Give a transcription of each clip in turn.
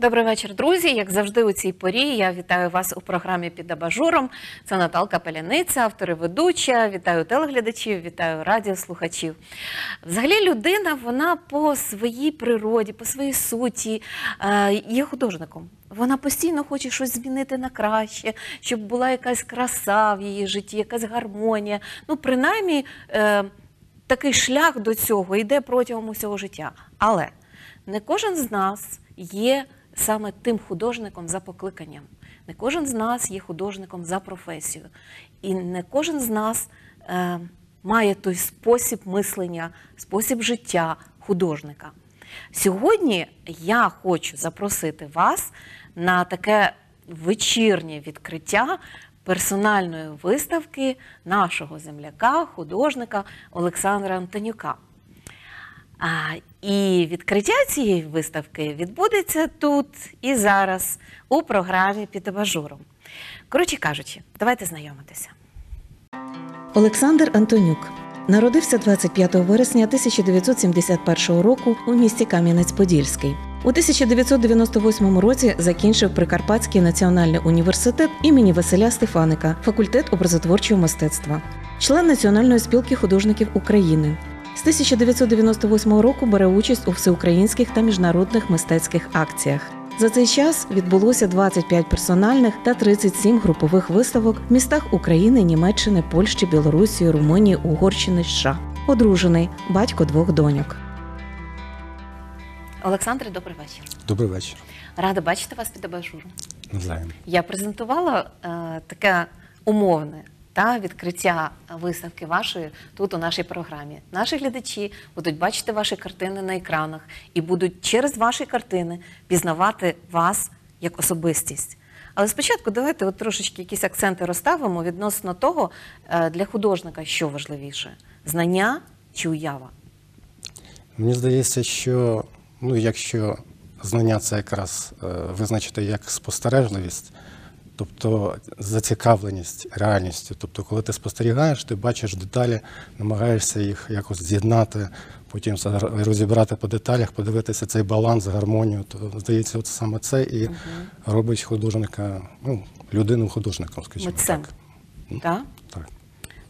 Добрий вечір, друзі. Як завжди, у цій порі я вітаю вас у програмі під абажуром. Це Наталка Паляниця, автор і ведуча. Вітаю телеглядачів, вітаю радіослухачів. Взагалі, людина вона по своїй природі, по своїй суті е, є художником. Вона постійно хоче щось змінити на краще, щоб була якась краса в її житті, якась гармонія. Ну, принаймні, е, такий шлях до цього йде протягом усього життя. Але не кожен з нас є саме тим художником за покликанням. Не кожен з нас є художником за професією. І не кожен з нас е, має той спосіб мислення, спосіб життя художника. Сьогодні я хочу запросити вас на таке вечірнє відкриття персональної виставки нашого земляка, художника Олександра Антонюка. І відкриття цієї виставки відбудеться тут і зараз у програмі під абажуром. Коротше кажучи, давайте знайомитися. Олександр Антонюк народився 25 вересня 1971 року у місті Кам'янець-Подільський. У 1998 році закінчив Прикарпатський національний університет імені Василя Стефаника, факультет образотворчого мистецтва, член Національної спілки художників України. З 1998 року бере участь у всеукраїнських та міжнародних мистецьких акціях. За цей час відбулося 25 персональних та 37 групових виставок в містах України, Німеччини, Польщі, Білорусі, Румунії, Угорщини, США. Одружений, батько двох доньок. Олександре, добрий вечір. Добрий вечір. Рада бачити вас під абажуром. Навзаєм. Я презентувала е, таке умовне та відкриття виставки вашої тут у нашій програмі. Наші глядачі будуть бачити ваші картини на екранах і будуть через ваші картини пізнавати вас як особистість. Але спочатку давайте от трошечки якісь акценти розставимо відносно того, е, для художника що важливіше: знання чи уява? Мені здається, що ну, якщо знання це якраз е, визначити як спостережливість, тобто зацікавленість реальністю. Тобто, коли ти спостерігаєш, ти бачиш деталі, намагаєшся їх якось з'єднати, потім розібрати по деталях, подивитися цей баланс, гармонію. То здається, от саме це і робить художника, ну, людину художником, скажімо Митцем. так. Так? Так.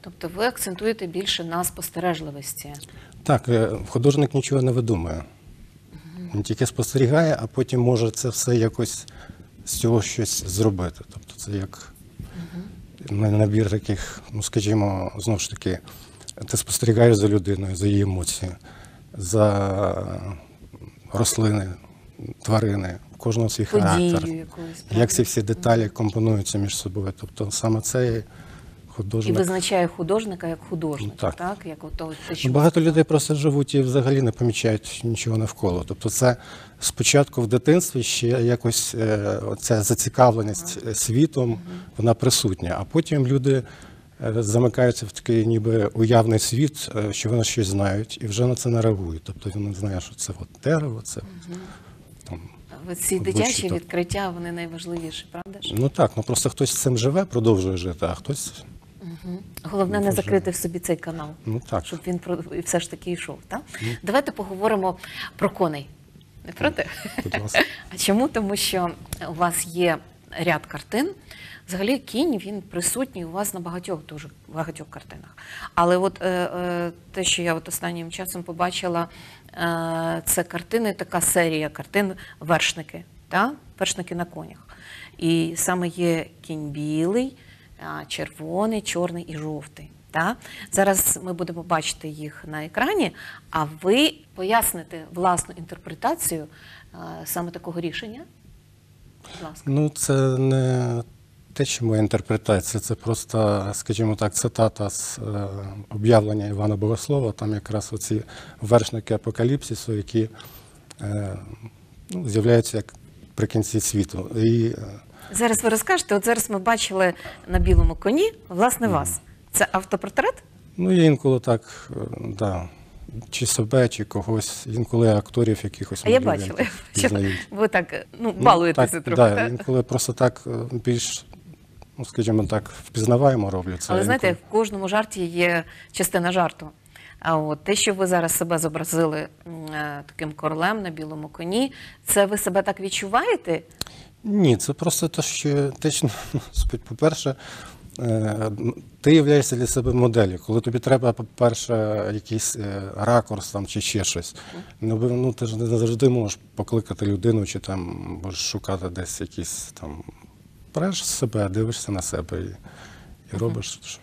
Тобто ви акцентуєте більше на спостережливості. Так, е, художник нічого не видумує. Він тільки спостерігає, а потім може це все якось з цього щось зробити. Тобто це як набір таких, ну скажімо, знову ж таки, ти спостерігаєш за людиною, за її емоцією, за рослини, тварини, у кожного свій характер. якусь. Як ці всі деталі компонуються між собою. Тобто саме це і І визначає художника як художника, так. так? Як ото, те, що Ну, Багато людей просто живуть і взагалі не помічають нічого навколо. Тобто, це спочатку в дитинстві ще якось е, ця зацікавленість е, світом, вона присутня, а потім люди е, замикаються в такий ніби уявний світ, е, що вони щось знають, і вже на це не реагують. Тобто він знає, що це от дерево, це от, там. Ці дитячі відкриття, вони найважливіші, правда ж? Ну так, ну просто хтось цим живе, продовжує жити, а хтось Головне не Дуже. закрити в собі цей канал, ну так. щоб він все ж таки йшов. Так? Давайте поговоримо про коней. Не проти? А чому? Тому що у вас є ряд картин. Взагалі кінь він присутній у вас на багатьох дуже багатьох картинах. Але от е, е, те, що я от останнім часом побачила, е, це картини, така серія картин вершники, та? вершники на конях. І саме є кінь білий, червоний, чорний і жовтий. Та? Зараз ми будемо бачити їх на екрані, а ви поясните власну інтерпретацію саме такого рішення. Ласка. Ну, це не те, що моя інтерпретація, це просто, скажімо так, цитата з е, об'явлення Івана Богослова. Там якраз оці вершники апокаліпсису, які е, ну, з'являються як при кінці світу. І е, Зараз ви розкажете, от зараз ми бачили на білому коні, власне, вас. Це автопортрет? ну, я інколи так, е, да, чи себе, чи когось, інколи акторів якихось. А я малюю, бачила, так, що пізнають. ви так е, ну, Ну, балуєтеся так, трохи. Да, так? інколи просто так е, більш, ну, скажімо так, впізнаваємо роблю це. Але знаєте, в кожному жарті є частина жарту. А от те, що ви зараз себе зобразили м, е, таким королем на білому коні, це ви себе так відчуваєте? Ні, це просто те, що точно, по-перше, е, ти являєшся для себе моделлю. Коли тобі треба, по-перше, якийсь е, ракурс там, чи ще щось. Ну, ну, ти ж не завжди можеш покликати людину, чи там можеш шукати десь якісь там. Береш себе, дивишся на себе і, і робиш. що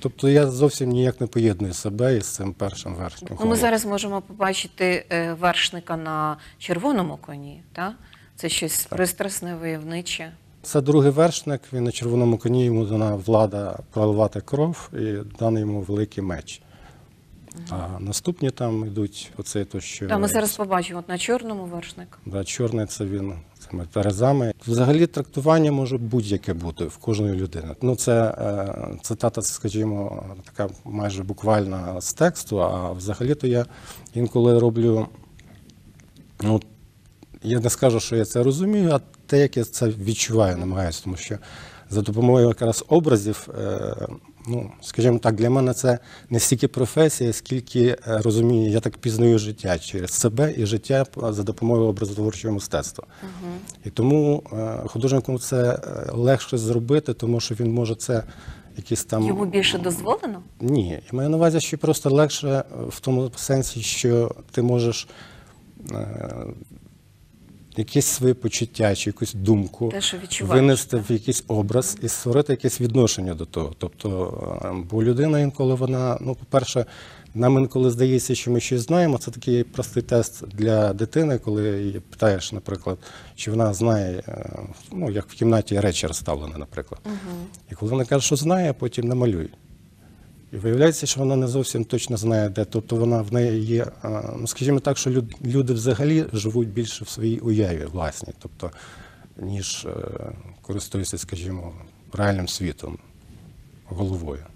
Тобто я зовсім ніяк не поєдную себе із цим першим верхнім. Ну, ми зараз можемо побачити е, вершника на червоному коні. Та? Це щось пристрасне, войовниче. Це другий вершник, він на червоному коні, йому дана влада проливати кров і даний йому великий меч. А наступні там йдуть оце то, що Та ми зараз побачимо от на чорному вершник. да, чорний це він цими терезами. Взагалі трактування може будь-яке бути в кожної людини. Ну це е, цитата, скажімо, така майже буквальна з тексту. А взагалі-то я інколи роблю. Ну, я не скажу, що я це розумію, а те, як я це відчуваю, намагаюся, тому що за допомогою якраз образів, е, ну, скажімо так, для мене це не стільки професія, скільки е, розумію, я так пізнаю життя через себе і життя за допомогою образотворчого мистецтва. І тому е, художнику це легше зробити, тому що він може це якісь там. Йому більше дозволено? Ні, я маю на увазі, що просто легше в тому сенсі, що ти можеш якісь свої почуття чи якусь думку Те, що відчуваєш, винести в якийсь образ і створити якесь відношення до того. Тобто, е, бо людина інколи вона, ну, по-перше, нам інколи здається, що ми щось знаємо. Це такий простий тест для дитини, коли її питаєш, наприклад, чи вона знає, е, ну, як в кімнаті речі розставлені, наприклад. І коли вона каже, що знає, потім намалюй. І виявляється, що вона не зовсім точно знає, де. Тобто вона в неї є, ну скажімо так, що люд- люди взагалі живуть більше в своїй уяві власній, тобто, ніж е, користуються, скажімо, реальним світом, головою.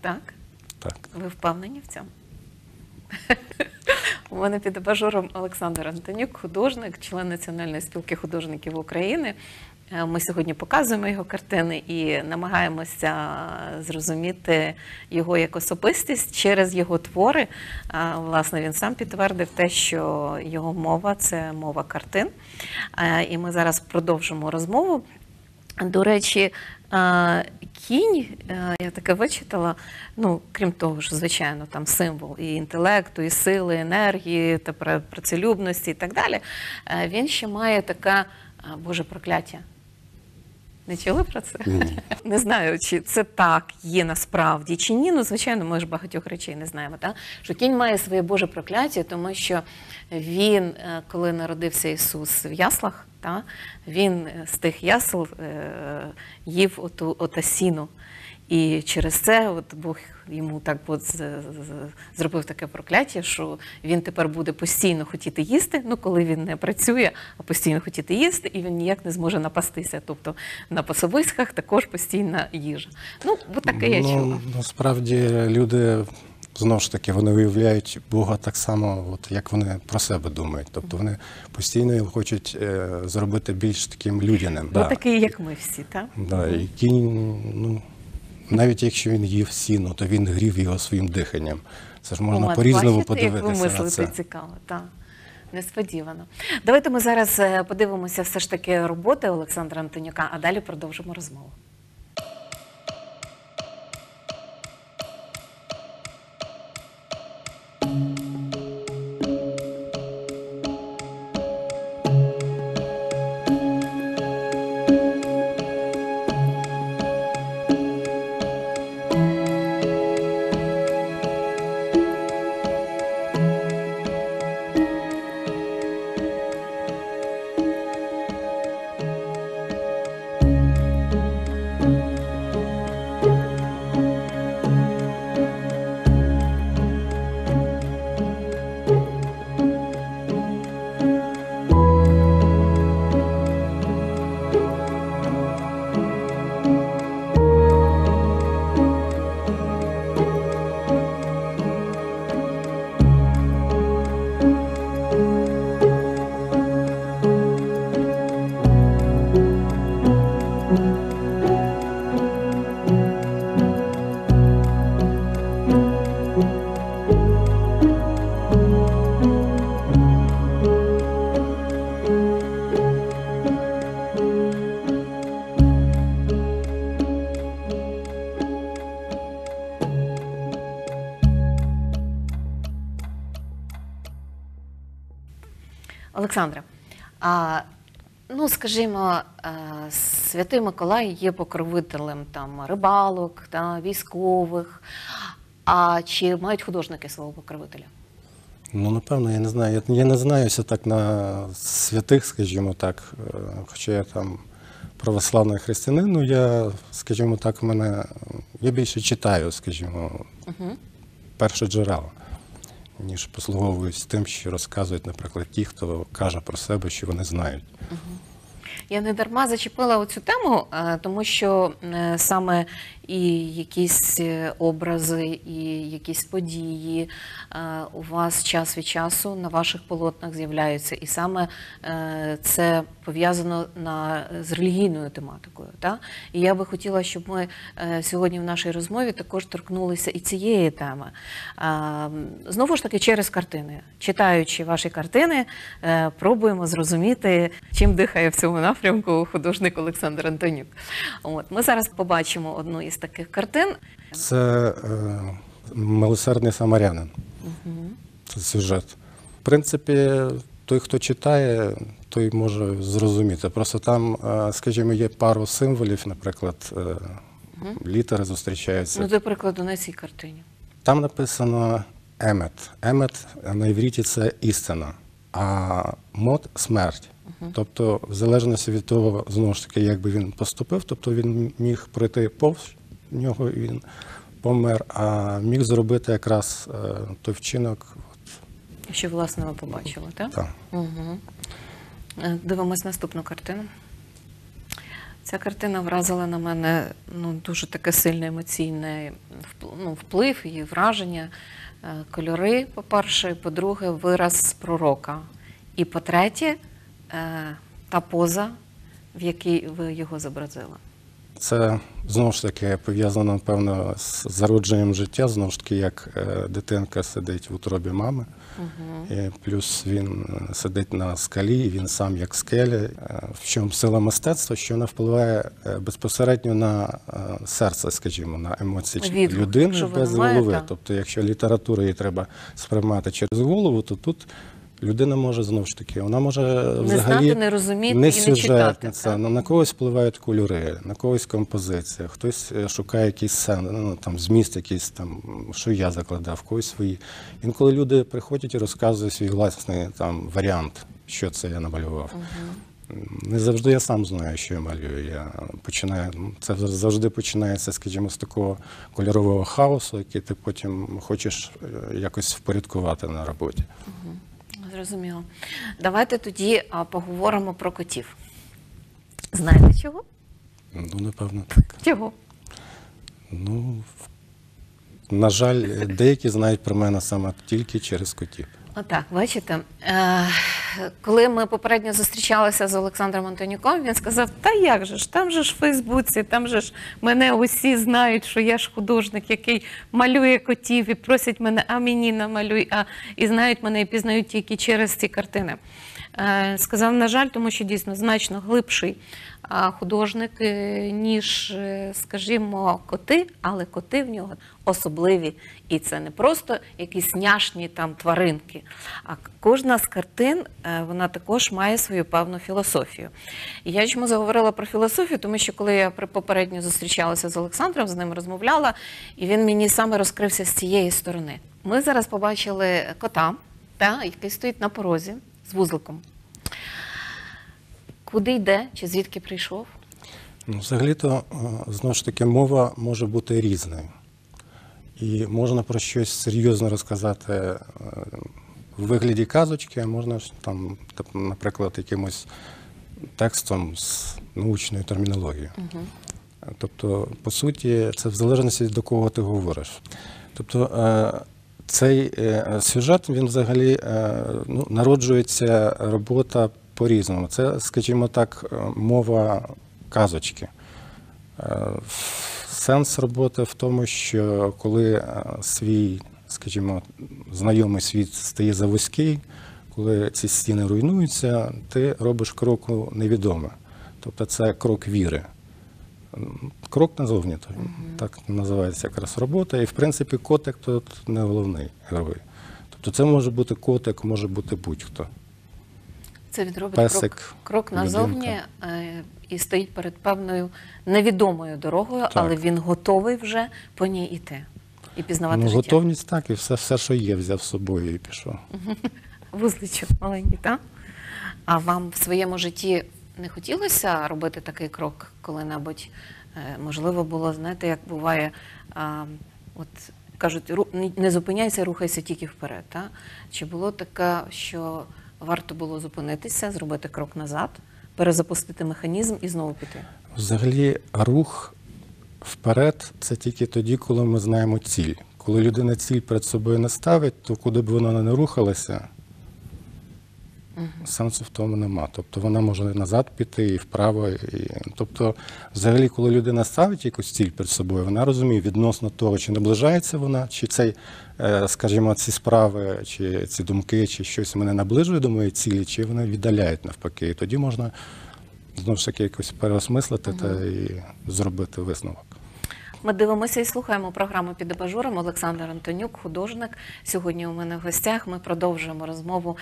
Так. Так. Ви впевнені в цьому? У мене під абажуром Олександр Антонюк, художник, член Національної спілки художників України. Е, Ми сьогодні показуємо його картини і намагаємося зрозуміти його як особистість через його твори. Власне, він сам підтвердив те, що його мова це мова картин. Е, І ми зараз продовжимо розмову. До речі, е, кінь, е, я таке вичитала, ну, крім того, що, звичайно, там символ і інтелекту, і сили, енергії, та пра- працелюбності і так далі, е, він ще має таке, е, Боже, прокляття. Не чули про це? Ні. Не знаю, чи це так є насправді, чи ні. Ну, звичайно, ми ж багатьох речей не знаємо. Та? Що кінь має своє Боже прокляття, тому що він, е, коли народився Ісус в яслах, та, він е, з тих ясел е, їв оту, ота сіну. І через це от Бог йому так от зробив таке прокляття, що він тепер буде постійно хотіти їсти. Ну, коли він не працює, а постійно хотіти їсти, і він ніяк не зможе напастися. Тобто на пасовиськах також постійна їжа. Ну, бо таке я чула. Ну, насправді люди знову ж таки вони уявляють Бога так само, от, як вони про себе думають. Тобто вони постійно його хочуть е, зробити більш таким людяним. Ну, такий, як ми всі, так? Да, кінь, ну, навіть якщо він їв сіно, то він грів його своїм диханням. Це ж можна по-різному бачите, як ви подивитися на це. цікаво, так. Несподівано. Давайте ми зараз е, подивимося все ж таки роботи Олександра Антонюка, а далі продовжимо розмову. Олександре, а, ну скажімо, е, Святий Миколай є покровителем там рибалок, та, військових. А чи мають художники свого покровителя? Ну, напевно, я не знаю. Я, я не знаюся так на святих, скажімо так. Е, Хоча я там православний християнин, ну я, скажімо так, мене я більше читаю, скажімо, перше джерело, ніж послуговуюсь тим, що розказують, наприклад, ті, хто каже про себе, що вони знають. Я не дарма зачепила оцю тему, е, тому що е, саме і якісь е, образи, і якісь події е, у вас час від часу на ваших полотнах з'являються, і саме е, це пов'язано з релігійною тематикою. Та? І я би хотіла, щоб ми сьогодні в нашій розмові також торкнулися і цієї теми. Знову ж таки, через картини. Читаючи ваші картини, пробуємо зрозуміти, чим дихає в цьому напрямку художник Олександр Антонюк. От ми зараз побачимо одну із таких картин. Це е, милосердний самарянин. Це сюжет. В принципі, той, хто читає, той може зрозуміти. Просто там, е, скажімо, є пару символів, наприклад, е, літери зустрічаються. Ну, до прикладу, на цій картині. Там написано емет. Емет на івріті це істина, а мод смерть. Тобто, в залежності від того, знову ж таки, як би він поступив, тобто він міг пройти повз нього, і він помер, а міг зробити якраз е, той вчинок. Що власне ви побачили, так? Так. Угу. Дивимось наступну картину. Ця картина вразила на мене ну, дуже таке сильне емоційне ну, вплив і враження. Е, Кольори, по-перше, по-друге, вираз пророка. І по-третє, та поза, в якій ви його зобразили. Це знову ж таки пов'язано, напевно, з зародженням життя, знову ж таки, як е, дитинка сидить в утробі мами, і плюс він е, сидить на скалі, і він сам як скеля. Е, В чому сила мистецтва, що вона впливає безпосередньо на серце, скажімо, на емоції Відгук, людини без не маєте. голови. Тобто, якщо літературу її треба сприймати через голову, то тут. Людина може знову ж таки, вона може взагалі знати, не розуміти і не не читати, сюжетниця, так? Ну, на когось впливають кольори, на когось композиція, хтось е, шукає якийсь сен, ну, там, зміст якийсь там, що я закладав, когось свої. Інколи люди приходять і розказують свій власний там, варіант, що це я намалював. Не завжди я сам знаю, що я малюю. Я починаю, це завжди починається, скажімо, з такого кольорового хаосу, який ти потім хочеш е, якось впорядкувати на роботі. Зрозуміло. Давайте тоді а, поговоримо про котів. Знаєте чого? Ну, напевно, так. Чого? Ну, в- на жаль, деякі знають про мене саме тільки через котів. Отак, бачите, е, коли ми попередньо зустрічалися з Олександром Антонюком, він сказав: Та як же ж, там же ж в Фейсбуці, там же ж мене усі знають, що я ж художник, який малює котів і просять мене, а мені намалюй, а і знають мене і пізнають тільки через ці картини. Е, Сказав, на жаль, тому що дійсно значно глибший художник, е, ніж, е, скажімо, коти, але коти в нього особливі. І це не просто якісь няшні там тваринки, а кожна з картин вона також має свою певну філософію. І я чому заговорила про філософію, тому що коли я попередньо зустрічалася з Олександром, з ним розмовляла, і він мені саме розкрився з цієї сторони. Ми зараз побачили кота, та, який стоїть на порозі з вузликом. Куди йде, чи звідки прийшов? Ну, взагалі-то, е, знову ж таки, мова може бути різною. І можна про щось серйозно розказати е, в вигляді казочки, а можна ж там, наприклад, якимось текстом з научною термінологією. Тобто, по суті, це в залежності від до кого ти говориш. Тобто, е, цей е, сюжет, він взагалі е, ну, народжується робота по-різному. Це, скажімо так, е, мова казочки. Сенс роботи в тому, що коли свій, скажімо, знайомий світ стає завузький, коли ці стіни руйнуються, ти робиш крок невідоме. Тобто це крок віри. Крок назовні, то так називається якраз робота. І в принципі котик тут не головний герой. Тобто це може бути котик, може бути будь-хто. Це він робить Песик, крок, крок назовні е, і стоїть перед певною невідомою дорогою, Так. але він готовий вже по ній іти і пізнавати Ну, життя. готовність так, і все, все, що є, взяв з собою і пішов. Вузличок маленький, так? А вам в своєму житті не хотілося робити такий крок коли-небудь? Е, Можливо, було, знаєте, як буває, а, от кажуть, «Ру- не- зупиняйся, рухайся тільки вперед. Та? Чи було таке, що варто було зупинитися, зробити крок назад, перезапустити механізм і знову піти? Взагалі, рух вперед це тільки тоді, коли ми знаємо ціль. Коли людина ціль перед собою не ставить, то куди б вона не рухалася, сенсу в тому нема. Тобто вона може назад піти і вправо. І... Тобто, взагалі, коли людина ставить якусь ціль перед собою, вона розуміє відносно того, чи наближається вона, чи цей, е, скажімо, ці справи, чи ці думки, чи щось мене наближує до моєї цілі, чи вони віддаляють навпаки. І тоді можна знову ж таки якось переосмислити та і зробити висновок. Ми дивимося і слухаємо програму під абажуром. Олександр Антонюк, художник. Сьогодні у мене в гостях. Ми продовжуємо розмову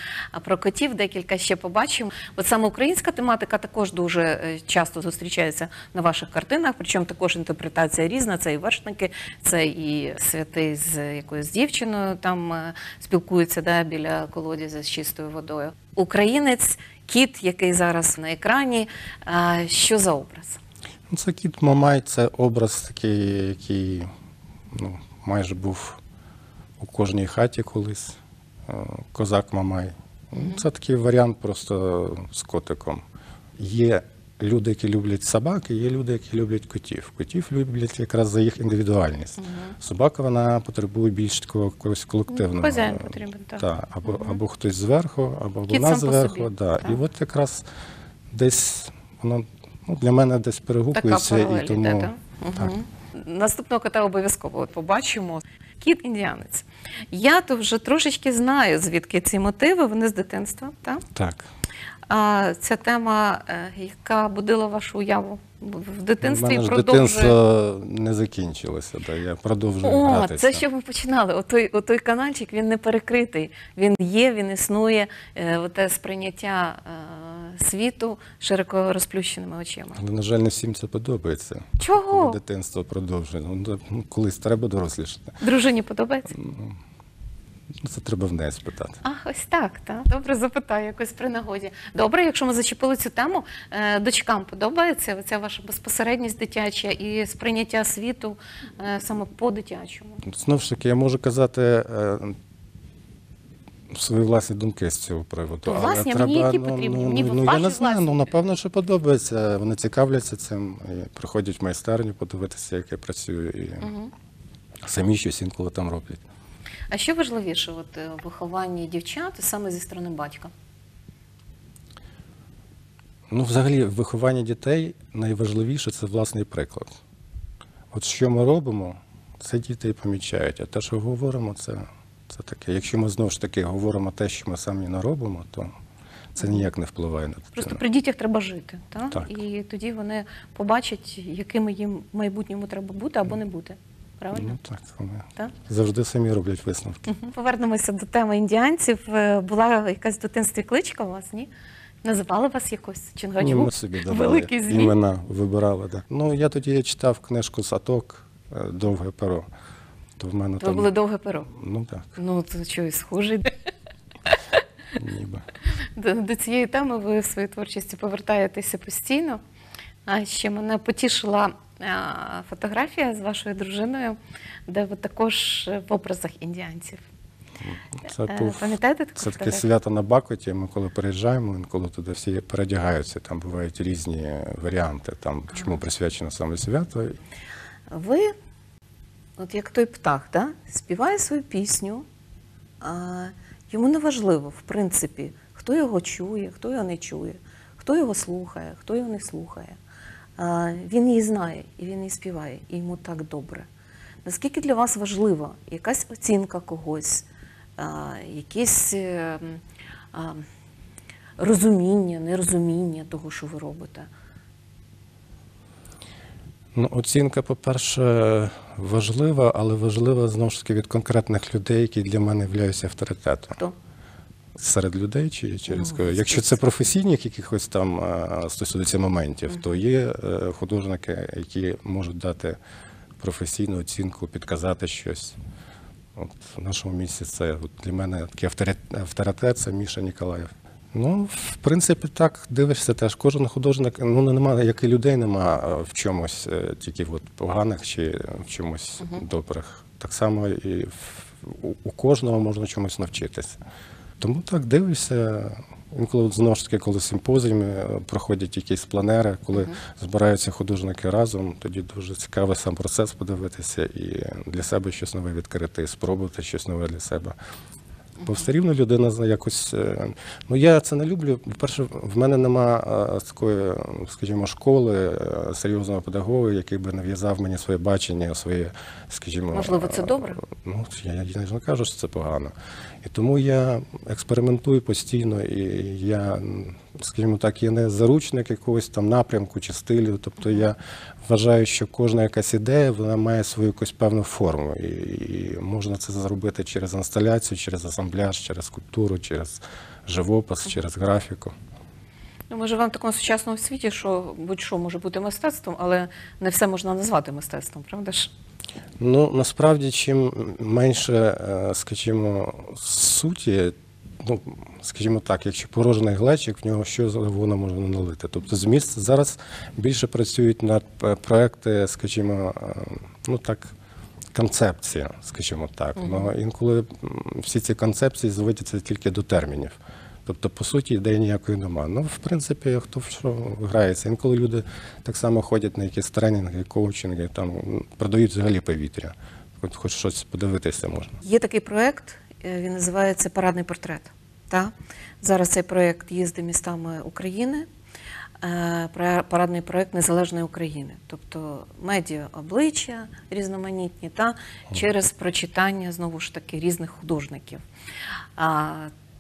про котів. Декілька ще побачимо. От саме українська тематика також дуже е, часто зустрічається на ваших картинах. Причому також інтерпретація різна. Це і вершники, це і святий з якоюсь дівчиною там е, спілкується да, біля колодязя з чистою водою. Українець, кіт, який зараз на екрані. Що за образ? Це кіт Мамай, це образ такий, який ну, майже був у кожній хаті колись. Е, Козак Мамай. Це такий варіант просто з котиком. Є люди, які люблять собак, і є люди, які люблять котів. Котів люблять якраз за їх індивідуальність. Собака вона потребує більш такого якогось колективного. Хазяїн потрібен, так. Та, або, або хтось зверху, або Кіт вона сам по зверху. собі, да. так. І от якраз десь воно ну, для мене десь перегукується. паралель і тому, йде, так? так. Угу. Наступного кота обов'язково побачимо. Кіт індіанець. Я то вже трошечки знаю, звідки ці мотиви, вони з дитинства. Так? так. А ця тема, е, яка будила вашу уяву в дитинстві, продовжує. дитинство не закінчилося, да. я продовжую О, гратися. це що ми починали. Отой, отой канальчик він не перекритий. Він є, він існує. Е, Оте сприйняття е, світу широко розплющеними очима. Але, на жаль, не всім це подобається. Чого? Коли дитинство продовжує. Ну, ну, колись треба дорослішати. Дружині подобається? Ну, Це треба в неї спитати. А, ось так, так. Добре, запитаю якось при нагоді. Добре, якщо ми зачепили цю тему, е, дочкам подобається ця ваша безпосередність дитяча і сприйняття світу е, саме по-дитячому. Знову ж таки, я можу казати е, свої власні думки з цього приводу. Власні, а мені які потрібні? Мені ну, я ваші не знаю, власні. ну напевно, що подобається. Вони цікавляться цим, і приходять в майстерню подивитися, як я працюю, і самі щось інколи там роблять. А що важливіше от, е, в вихованні дівчат саме зі сторони батька? Ну, взагалі, в вихованні дітей найважливіше це власний приклад. От що ми робимо, це діти і помічають. А те, що говоримо, це, це таке. Якщо ми знову ж таки говоримо те, що ми самі не робимо, то це ніяк не впливає на Просто при дітях треба жити, так? Так. і тоді вони побачать, якими їм в майбутньому треба бути або не бути. Правильно? Ну так, вони Так? завжди самі роблять висновки. Повернемося до теми індіанців. Е, Була якась в дитинстві кличка у вас, ні? Називали вас якось? Чингачгук? ми собі давали Великий звір? імена вибирали. Да. Ну, я тоді читав книжку Саток е, Довге перо. То в мене То там. були довге перо. Ну так, Ну, то і схожий. ніби. До, до цієї теми ви в своїй творчості повертаєтеся постійно. А ще мене потішила а, фотографія з вашою дружиною, де ви також в образах індіанців. Це Е, був Пам'ятаєте таку Це таке свято на Бакоті. Ми коли переїжджаємо, інколи туди всі передягаються. Там бувають різні варіанти. Там чому присвячено саме свято. Ви, от як той птах, да? співає свою пісню, а йому не важливо, в принципі, хто його чує, хто його не чує, хто його слухає, хто його не слухає. А, він її знає, і він її співає, і йому так добре. Наскільки для вас важлива якась оцінка когось, а, якесь е, а, розуміння, нерозуміння того, що ви робите? Ну, оцінка, по-перше, важлива, але важлива знову ж таки від конкретних людей, які для мене являються авторитетом. Хто? серед людей чи через Ну. Якщо це професійних якихось там е, стосується моментів, то є е, художники, які можуть дати професійну оцінку, підказати щось. От в нашому місці це от для мене такий авторитет, авторитет це Міша Ніколаєв. Ну, в принципі, так дивишся теж. Кожен художник, ну немає, як і людей нема е, в чомусь, е, тільки от поганих чи в чомусь добрих. Так само і в- у, у кожного можна чомусь навчитися. Тому так дивишся. Інколи от, знову ж таки, коли симпозіуми е, проходять якісь планери, коли збираються художники разом, тоді дуже цікавий сам процес подивитися і для себе щось нове відкрити, і спробувати щось нове для себе. Бо все рівно людина якось. е, Ну я це не люблю. По-перше, в мене нема е, такої, скажімо, школи е, серйозного педагога, який би нав'язав мені своє бачення, своє, скажімо. Можливо, це добре? Ну, я, я, я не кажу, що це погано. І тому я експериментую постійно, і я, скажімо так, я не заручник якогось там напрямку чи стилю. Тобто я вважаю, що кожна якась ідея вона має свою якусь певну форму. І, і можна це зробити через інсталяцію, через асамбляж, через скульптуру, через живопис, через графіку. Ну, ми живемо в такому сучасному світі, що будь-що може бути мистецтвом, але не все можна назвати мистецтвом, правда ж? Ну, насправді, чим менше, е, скажімо, суті, ну, скажімо так, якщо порожній глечик, в нього що завгодно можна налити. Тобто зміст зараз більше працюють над проекти, скажімо, е, ну так. Концепція, скажімо так. Ну, інколи всі ці концепції зводяться тільки до термінів. Тобто, по суті, ідеї ніякої нема. Ну, в принципі, хто в що грається. Інколи люди так само ходять на якісь тренінги, коучинги, там продають взагалі повітря. Хоч, щось подивитися можна. Є такий проєкт, е, він називається Парадний портрет. Та? Зараз цей проєкт їздить містами України. Е, Парадний проєкт Незалежної України, тобто медіа обличчя різноманітні та через прочитання знову ж таки різних художників.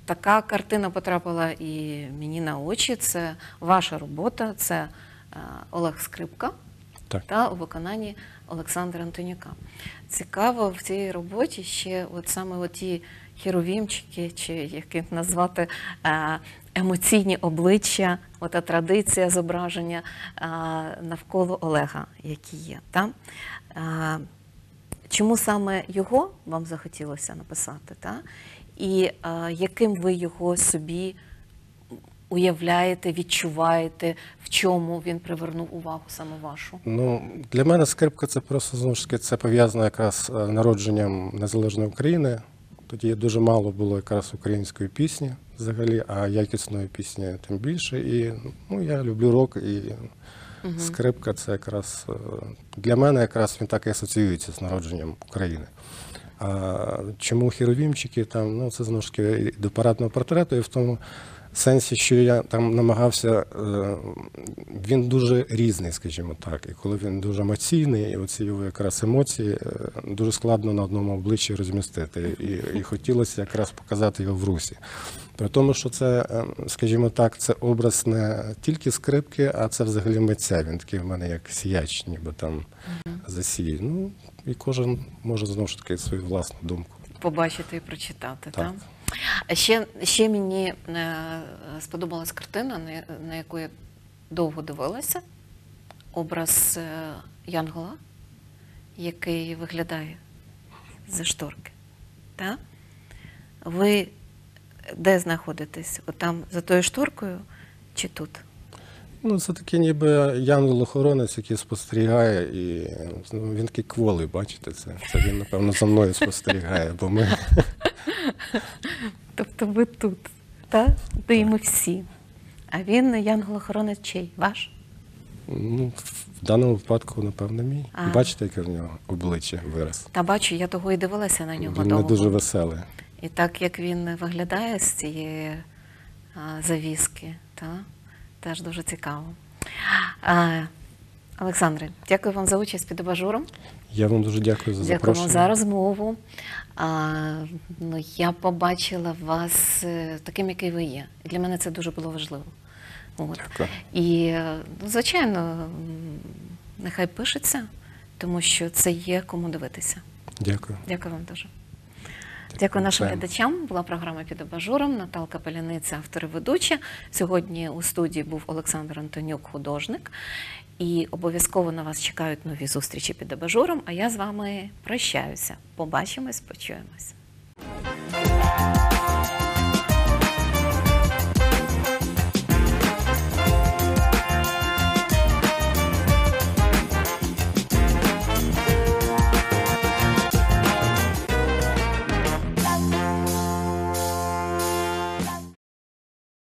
Така картина потрапила і мені на очі. Це ваша робота, це е, Олег Скрипка Так. та у виконанні Олександра Антонюка. Цікаво в цій роботі ще от саме ті херовімчики, чи як назвати емоційні обличчя, ота традиція зображення навколо Олега, які є. Та? Чому саме його вам захотілося написати? Та? І яким ви його собі уявляєте, відчуваєте, в чому він привернув увагу саме вашу? Ну, для мене скрипка це просто знову ж таки це пов'язано якраз з народженням незалежної України. Тоді дуже мало було якраз української пісні взагалі, а якісної пісні тим більше. І ну, я люблю рок, і скрипка це якраз е, для мене якраз він так і асоціюється з народженням України. А чому хіровімчики там, ну це знову ж таки до парадного портрету, і в тому сенсі, що я там намагався, е, він дуже різний, скажімо так. І коли він дуже емоційний, і оці його якраз емоції е, дуже складно на одному обличчі розмістити. І, і хотілося якраз показати його в русі. При тому, що це, е, скажімо так, це образ не тільки скрипки, а це взагалі митця. Він такий в мене як сіяч, ніби там засіяний. Ну, і кожен може знову ж таки свою власну думку. побачити і прочитати. Так. Так. А ще, ще мені е, сподобалась картина, на, на яку я довго дивилася. Образ е, Янгола, який виглядає за шторки. Так? Ви де знаходитесь? Отам за тою шторкою чи тут? Ну, це такий ніби янгол-охоронець, який спостерігає, і ну, він такий кволий, бачите, це, це він, напевно, за мною спостерігає, бо ми Тобто ви тут, так? Де і ми всі. А він янгол-охоронець чий? Ваш? ну, в даному випадку, напевно, мій. А. Бачите, яке в нього обличчя вираз. Та бачу, я того і дивилася на нього Він не довго. дуже веселий. І так як він виглядає з цієї завіски, та, теж дуже цікаво. Олександре, дякую вам за участь під абажуром. Я вам дуже дякую за Дякуємо запрошення. за розмову. А, ну, я побачила вас е, таким, який ви є. І для мене це дуже було важливо. От. Дякую. І, е, ну, звичайно, нехай пишеться, тому що це є кому дивитися. Дякую. Дякую вам дуже. Дякую нашим глядачам. Була програма під абажуром. Наталка Паляниця, автор і ведуча. Сьогодні у студії був Олександр Антонюк, художник. І обов'язково на вас чекають нові зустрічі під абажуром. А я з вами прощаюся. Побачимось, почуємось.